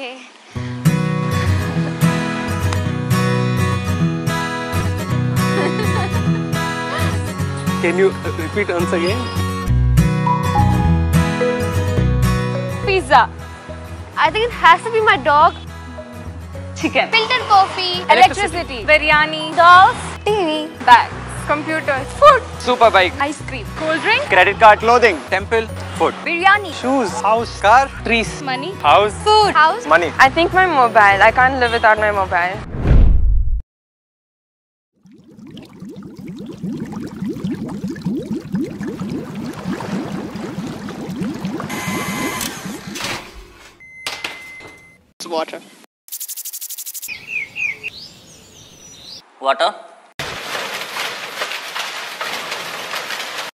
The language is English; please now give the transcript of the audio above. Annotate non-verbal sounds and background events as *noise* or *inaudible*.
Okay. *laughs* Can you uh, repeat once again? Pizza. I think it has to be my dog. Chicken. Filter coffee. Electricity. Biryani. Dolls. TV. Bags. Computers. Food. Super bike. Ice cream. Cold drink. Credit card. Clothing. Temple. Food. Biryani. Shoes. House. Car. Trees. Money. House. Food. House. Money. I think my mobile. I can't live without my mobile. Water. Water.